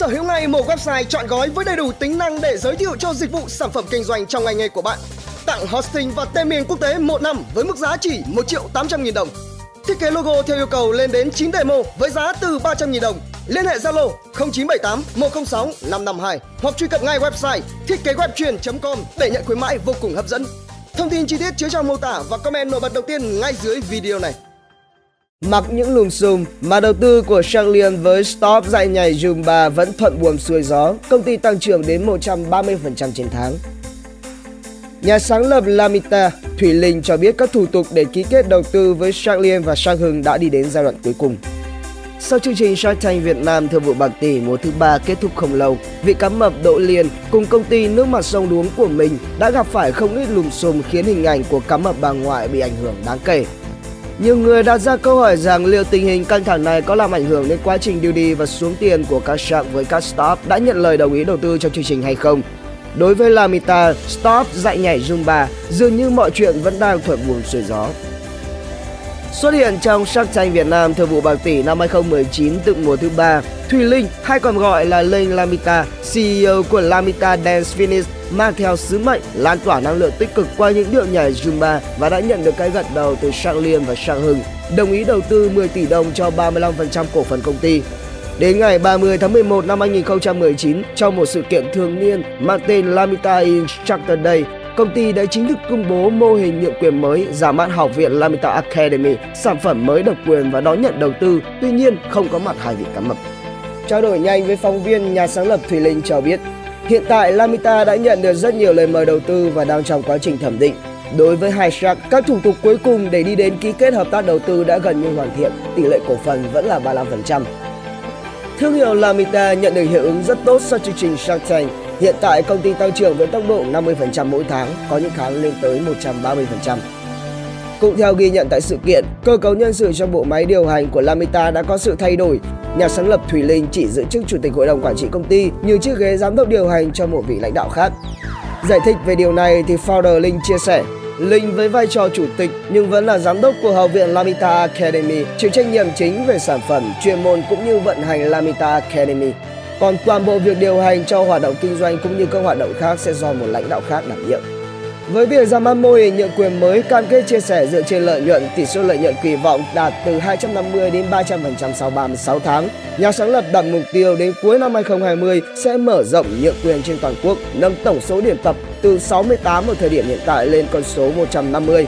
Sở hữu ngay một website chọn gói với đầy đủ tính năng để giới thiệu cho dịch vụ sản phẩm kinh doanh trong ngành nghề của bạn. Tặng hosting và tên miền quốc tế 1 năm với mức giá chỉ 1 triệu 800 nghìn đồng. Thiết kế logo theo yêu cầu lên đến 9 demo với giá từ 300 nghìn đồng. Liên hệ Zalo 0978 106 552 hoặc truy cập ngay website thiết kế webchuyền.com để nhận khuyến mãi vô cùng hấp dẫn. Thông tin chi tiết chứa trong mô tả và comment nổi bật đầu tiên ngay dưới video này. Mặc những lùm xùm mà đầu tư của Shanglian với stop dạy nhảy Zumba vẫn thuận buồm xuôi gió, công ty tăng trưởng đến 130% trên tháng. Nhà sáng lập Lamita, Thủy Linh cho biết các thủ tục để ký kết đầu tư với Shanglian và Sang Hưng đã đi đến giai đoạn cuối cùng. Sau chương trình Shark Tank Việt Nam thương vụ bạc tỷ mùa thứ ba kết thúc không lâu, vị cá mập Đỗ Liên cùng công ty nước mặt sông đuống của mình đã gặp phải không ít lùm xùm khiến hình ảnh của cá mập bà ngoại bị ảnh hưởng đáng kể. Nhiều người đặt ra câu hỏi rằng liệu tình hình căng thẳng này có làm ảnh hưởng đến quá trình điều đi và xuống tiền của các shark với các stop đã nhận lời đồng ý đầu tư trong chương trình hay không. Đối với Lamita, stop dạy nhảy Zumba, dường như mọi chuyện vẫn đang thuận buồm xuôi gió. Xuất hiện trong Shark Tank Việt Nam thời vụ bạc tỷ năm 2019 tự mùa thứ ba, Thùy Linh hay còn gọi là Linh Lamita, CEO của Lamita Dance Fitness mang theo sứ mệnh lan tỏa năng lượng tích cực qua những điệu nhảy Zumba và đã nhận được cái gật đầu từ Sang Liêm và Sang Hưng, đồng ý đầu tư 10 tỷ đồng cho 35% cổ phần công ty. Đến ngày 30 tháng 11 năm 2019, trong một sự kiện thường niên mang tên Lamita Instructor Day, công ty đã chính thức công bố mô hình nhượng quyền mới ra mắt học viện Lamita Academy, sản phẩm mới độc quyền và đón nhận đầu tư, tuy nhiên không có mặt hai vị cá mập. Trao đổi nhanh với phóng viên, nhà sáng lập Thùy Linh cho biết, hiện tại Lamita đã nhận được rất nhiều lời mời đầu tư và đang trong quá trình thẩm định. Đối với hai Shark, các thủ tục cuối cùng để đi đến ký kết hợp tác đầu tư đã gần như hoàn thiện, tỷ lệ cổ phần vẫn là 35%. Thương hiệu Lamita nhận được hiệu ứng rất tốt sau chương trình Shark Tank. Hiện tại công ty tăng trưởng với tốc độ 50% mỗi tháng, có những tháng lên tới 130%. Cũng theo ghi nhận tại sự kiện, cơ cấu nhân sự trong bộ máy điều hành của Lamita đã có sự thay đổi. Nhà sáng lập Thùy Linh chỉ giữ chức chủ tịch hội đồng quản trị công ty, như chiếc ghế giám đốc điều hành cho một vị lãnh đạo khác. Giải thích về điều này thì founder Linh chia sẻ, Linh với vai trò chủ tịch nhưng vẫn là giám đốc của Học viện Lamita Academy, chịu trách nhiệm chính về sản phẩm, chuyên môn cũng như vận hành Lamita Academy. Còn toàn bộ việc điều hành cho hoạt động kinh doanh cũng như các hoạt động khác sẽ do một lãnh đạo khác đảm nhiệm. Với việc ra mắt mô hình nhượng quyền mới cam kết chia sẻ dựa trên lợi nhuận, tỷ suất lợi nhuận kỳ vọng đạt từ 250 đến 300% sau 36 tháng. Nhà sáng lập đặt mục tiêu đến cuối năm 2020 sẽ mở rộng nhượng quyền trên toàn quốc, nâng tổng số điểm tập từ 68 ở thời điểm hiện tại lên con số 150.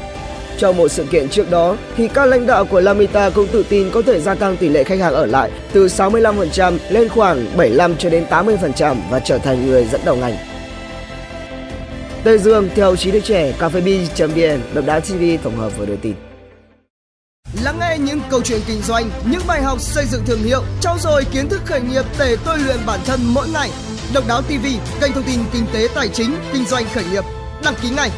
Trong một sự kiện trước đó, thì các lãnh đạo của Lamita cũng tự tin có thể gia tăng tỷ lệ khách hàng ở lại từ 65% lên khoảng 75 cho đến 80% và trở thành người dẫn đầu ngành. Tây Dương theo trí đức trẻ cafebi.vn, độc đá TV tổng hợp vừa đưa tin. Lắng nghe những câu chuyện kinh doanh, những bài học xây dựng thương hiệu, trau dồi kiến thức khởi nghiệp để tôi luyện bản thân mỗi ngày. Độc đáo TV, kênh thông tin kinh tế tài chính, kinh doanh khởi nghiệp. Đăng ký ngay